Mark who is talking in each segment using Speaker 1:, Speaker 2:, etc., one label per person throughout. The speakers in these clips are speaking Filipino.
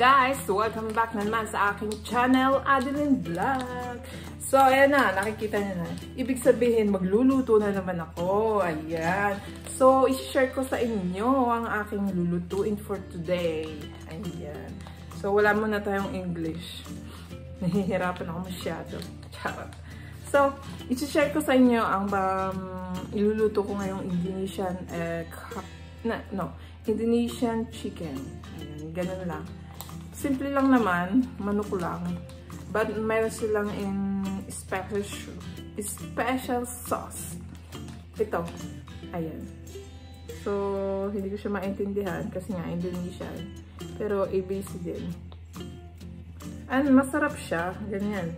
Speaker 1: guys! Welcome back na naman sa aking channel, Adeline Vlog. So, ayan na, nakikita niyo na. Ibig sabihin, magluluto na naman ako. Ayan. So, isi-share ko sa inyo ang aking lulutuin for today. Ayan. So, wala muna tayong English. Nahihirapan ako masyado. Charot. So, isi-share ko sa inyo ang um, iluluto ko ngayong Indonesian uh, na, no, Indonesian chicken. Ayan, ganun lang. Simple lang naman, manok lang. But mayroon silang in special, special sauce. Ito. Ayan. So, hindi ko siya maintindihan kasi nga Indonesian. Pero ABC din. And masarap siya. Ganyan.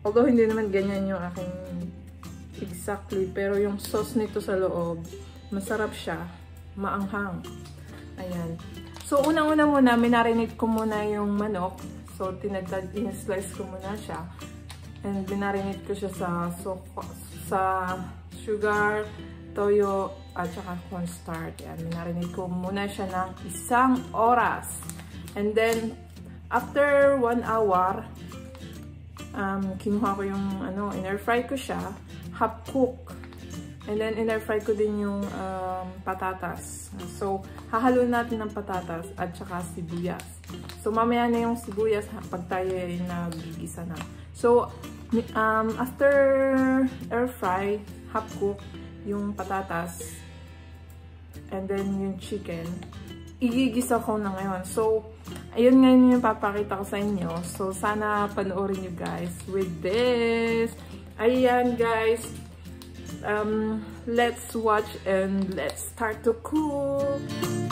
Speaker 1: Although hindi naman ganyan yung aking exactly. Pero yung sauce nito sa loob, masarap siya. Maanghang. Ayan. So, unang-una muna, minarinate ko muna yung manok. So, tinagtag, in-slice ko muna siya. And binarinate ko siya sa, so, sa sugar, toyo, at saka cornstarch. Yan, minarinate ko muna siya ng isang oras. And then, after one hour, um, kinuha ko yung, ano, in-air fry ko siya, half cook. And then, in-air-fry ko din yung um, patatas. So, hahalo natin ng patatas at saka sibuyas. So, mamaya na yung sibuyas pag tayo ay nagigisa na. So, um, after air-fry, half-cook yung patatas and then yung chicken, igigisa ko na ngayon. So, ayun ngayon yung papakita ko sa inyo. So, sana panoorin nyo guys with this. Ayan guys, um, let's watch and let's start to cook.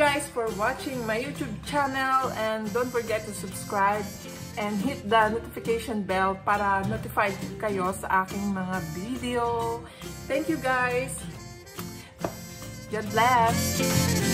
Speaker 1: Guys for watching my YouTube channel and don't forget to subscribe and hit the notification bell para notified kayo sa aking mga video. Thank you guys! God bless!